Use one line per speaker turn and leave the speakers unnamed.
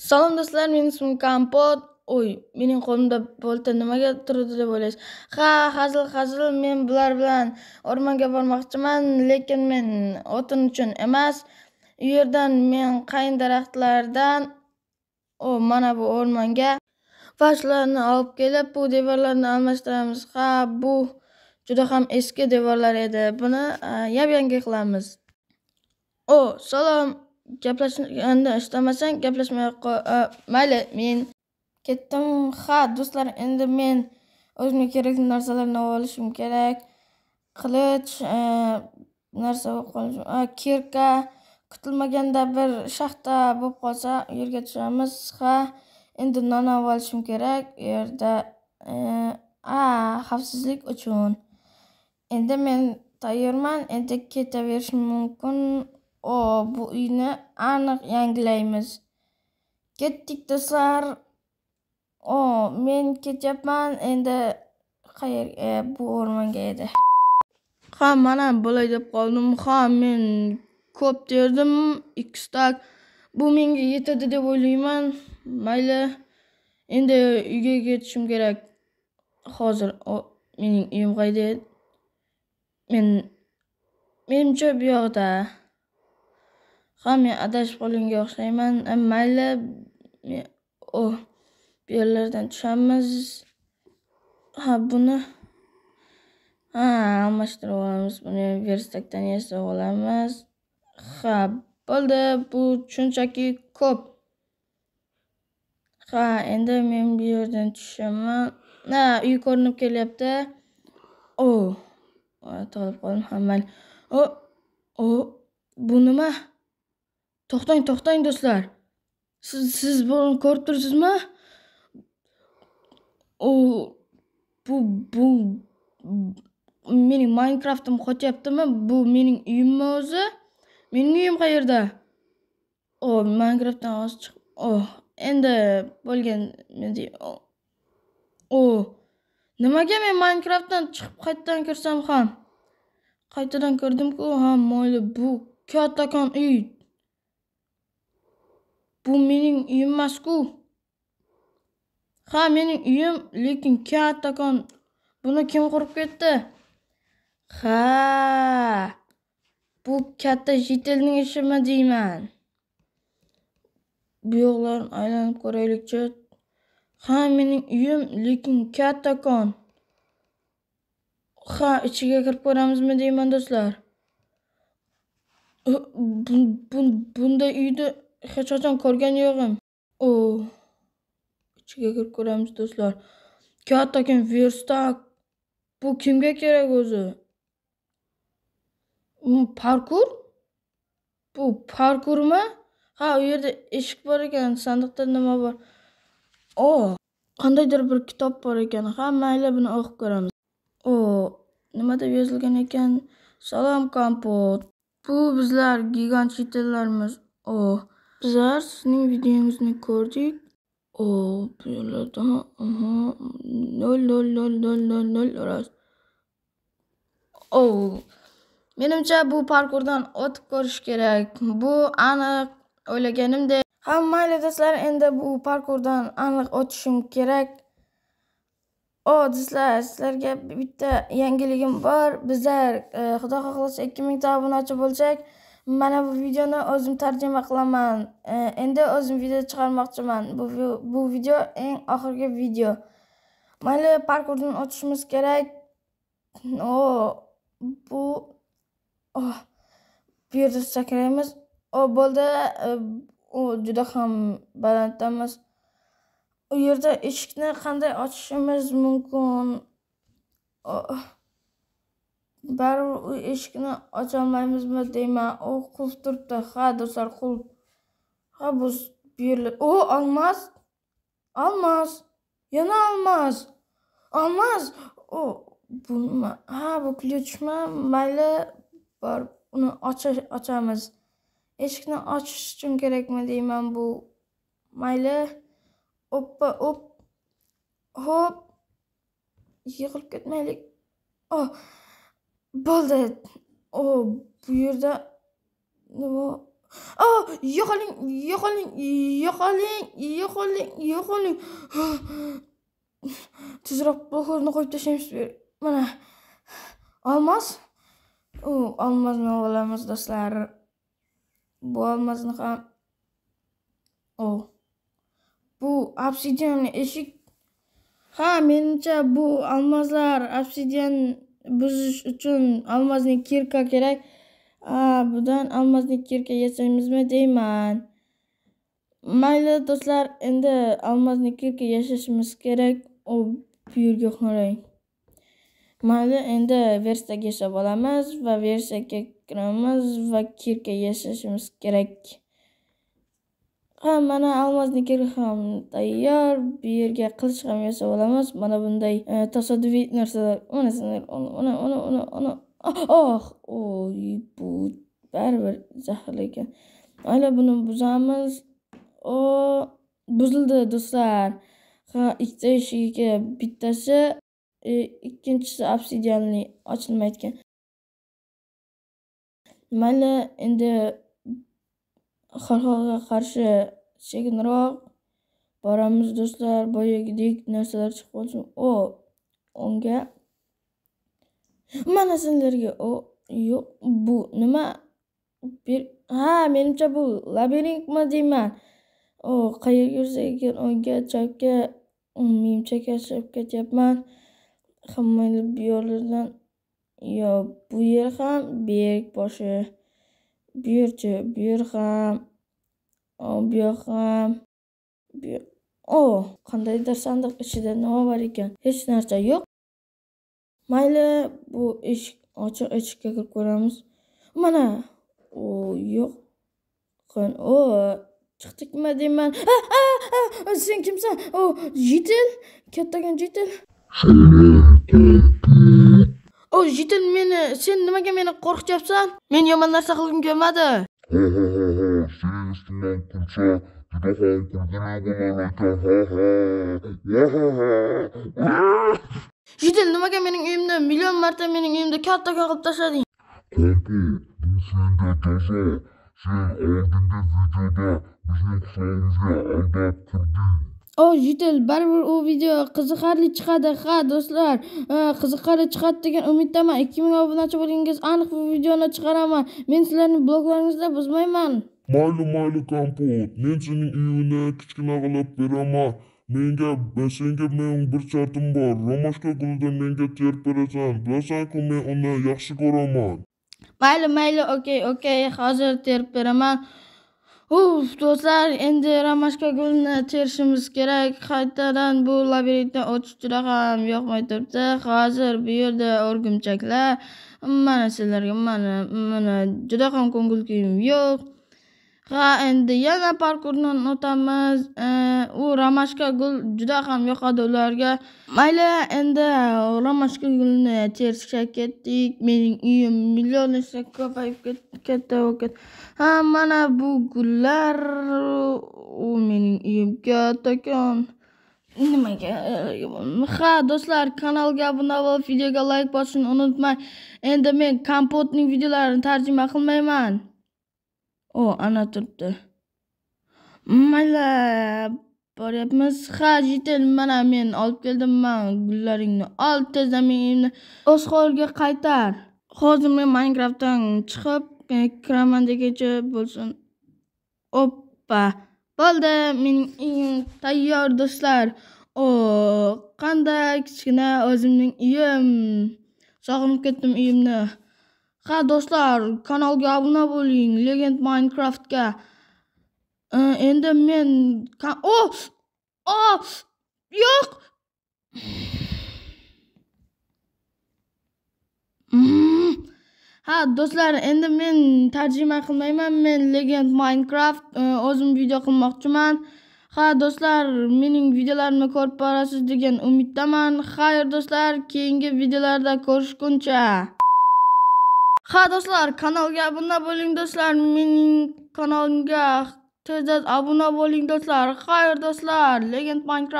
Salom do'stlar, mening ismim Kompot. Oy, mening qo'limda bolta nimaga turdi deb o'ylaysiz? Ha, hazil hazil, men bular bilan o'rmonga bormoqchiman, lekin men o'tin uchun emas, u yerdan men qayin daraxtlardan o mana bu o'rmonga fashlarni olib kelib, bu devorlarni almashtiramiz. Ha, bu juda ham eski devorlar edi. Buni yab-yangi qilamiz. O, salom. Gaplashganda istamasang gaplashmay mayli men ketdim. Ha do'stlar endi men o'zimga kerakli narsalarni olishim kerak. Qilich e, narsa bo'lib qolishi kirka kutilmaganda bir shaxta bo'lib qolsa u yerga tushamiz. Ha endi non olib olishim kerak u yerda e, a xavfsizlik uchun. Endi men tayyorman endi ketaverishim mumkin. O, bu uyni aniq yangilaymiz. Ketdik do'stlar. O, men ketyapman. Endi qayerga? E, bu o'rmonga edi. Ha, mana bo'lay deb qoldim. Ha, men ko'p terdim Ikki stak. Bu menga yetadi deb o'ylayman. Mayli. Endi uyga ketishim kerak. Hozir mening uyim qayda? Men menimcha bu yoqda. Ha, men adashib qolganga o'xshayman. Mayli, o oh, bu yerlardan tushamiz. Ha, buni ha, almashtirib olamiz. Buni verstakdan yasab olamiz. Ha, bo'ldi. Bu shunchaki ko'p. Ha, endi men bu yerdan tushaman. Ha, uy ko'rinib kelyapti. Oh, o, tolib qoldim. Ha, mayli. O, o, bu nima? To'xtang, to'xtang do'stlar. Siz siz buni ko'rib turibsizmi? U bu bu mening Minecraft'im qochyaptimi Bu mening uyimmi o'zi? Mening uyim qayerda? O, Minecraft'dan oz chiq. O, endi bo'lgan O, nimaga men Minecraft'dan chiqib qaytadan kirsam ham? Qaytadan kirdim-ku, ha, mayli, bu kattakon uy. Bu mening uyim emas-ku. Ha, mening uyim, lekin kattakon. Buni kim qurib ketdi? Ha, bu katta jitelning ishimi deyman. Bu yoqlarni aylanib ko'raylikchi. Ha, mening uyim, lekin kattakon. Ha, ichiga kirib ko'ramizmi deyman do'stlar. Bunday uyni hech qachon ko'rgan yo'qim. O, ichiga kirib ko'ramiz do'stlar. Kattakon verstak. Bu kimga kerak o'zi? Parkur? Bu parkurmi? Ha, u yerda eshik bor ekan, sandiqda nima bor? O, qandaydir bir kitob bor ekan. Ha, mayli buni o'qib ko'ramiz. O, nima deb yozilgan ekan? Salom kompot. Bu bizlar gigant chitillarmiz. O, Bizlar sizning videongizni ko'rdik. O, bu yerlarda aha, nol nol nol nol nol nol rost. O, menimcha bu parkurdan o'tib ko'rish kerak. Bu aniq o'ylaganimdek. Ha, mayli do'stlar, endi bu parkurdan aniq o'tishim kerak. O, do'stlar, sizlarga bitta yangiligim bor. Bizlar eh, Xudo xohlasa 2000 ta obunachi bo'lsak, Mana bu videoni o'zim tarjima qilaman. E, endi o'zim video chiqarmoqchiman. Bu bu video eng oxirgi video. Mayli, parkurdan o'tishimiz kerak. O, bu oh, bu yerda sakraymiz. O, bo'ldi. E, u juda ham balanddamiz. U yerda eshikni qanday ochishimiz mumkin? Oh. Baribir u eshikni ocholmaymizmi deyman. U qulf turibdi. Ha do'stlar qulf. Ha bu yerlar o olmas olmas yana olmas olmas o bu nima ha bu ключmi mayli. Bor uni ochamiz. Eshikni ochish uchun kerakmi deyman bu. Mayli. Oppa op. Hop. Yig'ilib ketmaylik. Oh! Bo'ldi. O, bu yerda nima o yo'qoling, yo'qoling, yo'qoling, yo'qoling, yo'qoling. Tezroq bloklarni qo'yib tashlaymiz. Mana olmos. U olmosni olamiz do'stlar. Bu olmosni ham o bu obsidian eshik ha menimcha bu olmoslar obsidian buzish uchun almazni kirka kerak a budan almazni kirka yasaymizmi deyman? Mayli do'stlar endi almazni kirka yasashimiz kerak u bu yerga qarang mayli endi verstaga yashab olamiz va versiyaga kiramiz va kirka yashashimiz kerak ha mana almazniki ham tayyor bu yerga qilich ham yasab olamiz. Mana bunday e, tasodifiy narsalar mana uni uni uni uni oh oy bu baribir zaharli ekan. Mayli buni buzamiz. O buzildi do'stlar. Ha ikkita eshigiga bittasi e, ikkinchisi obsidianli ochilmayotgan. Mayli endi xalqqa qarshi sekinroq boramiz do'stlar. Boyagidek narsalar chiqib qolsin. O unga mana sizlarga o yo'q bu nima? Ha menimcha bu labirintmi deyman. O qayerga yursak ekan o'ngga chapga menimcha mm, kashf ketyapman. Hamma bu yo'llardan yo bu yer ham berk boshi. Bu yerchi bu yer ham bu yoq ham o qandaydir sandiq ichida nima bor ekan? Hech narsa yo'q. Mayli bu eshik ochiq eshikka kirib ko'ramiz. Mana u yo'q. O chiqdikmi deyman. Sen kimsan? O jitil kattakon jitil. O
о житен мені сен немеге мені қорқытып мен жаман нәрсе
қылғым келмеді. Жетін житен немеге менің үйімді миллион мәрте менің үйімді
каттака қылып тастадың? Компо сен алдыңғы видеода біздің құшағымызға алдап кірдің.
O jitil baribir u video qiziqarli chiqadi. Ha do'stlar qiziqarli chiqadi degan umiddaman. Ikki ming obunachi bo'lganingiz aniq bu videoni chiqaraman. Men sizlarni bloklaringizda buzmayman.
Mayli mayli kompot men sening uyingni kichkina qilib beraman. Menga senga men bir shartim bor. Romashka gulida menga terib berasan. Bilasanku men uni yaxshi ko'raman.
Mayli mayli. Okey okey. Hozir terib beraman uf do'stlar endi ramashka gulni terishimiz kerak. Qaytadan bu labirintdan o'tish juda ham yoqmay turibdi. Hozir bu yerda o'rgimchaklar mana sizlarga mana mana juda ham ko'ngil kuyim yo'q. Ha endi yana parkurni o'tamiz e, u ramashka gul juda ham yoqadi ularga. Mayli endi e, ramashka gulni terishga ketdik. Mening uyim millionlashsa ko'payib ketdi ha mana bu gullar u mening uyim kattakon nimaga ha do'stlar kanalga obuna bo'lib videoga layk bosishni unutmang. Endi men kompotning videolarini tarjima qilmayman. O ana turibdi mayli boryapmiz ha jitil mana men olib keldim man gullaringni ol tezda menimni o'z holiga qaytar hozir men minecraftdan chiqib kiraman deguncha bo'lsin oppa bo'ldi mening tayyor do'stlar o qanday kichkina o'zimning uyim sog'inib ketdim uyimni ha do'stlar kanalga obuna bo'ling legend minecraftga. Endi men o o yo'q. Ha do'stlar endi men tarjima qilmayman men legend minecraft e, o'zim video qilmoqchiman. Ha do'stlar mening videolarimni ko'rib borasiz degan umiddaman. Xayr do'stlar keyingi videolarda ko'rishguncha. Ha do'stlar kanalga obuna bo'ling do'stlar. Mening kanalimga tezda obuna bo'ling do'stlar. Xayr do'stlar. Legend minecraft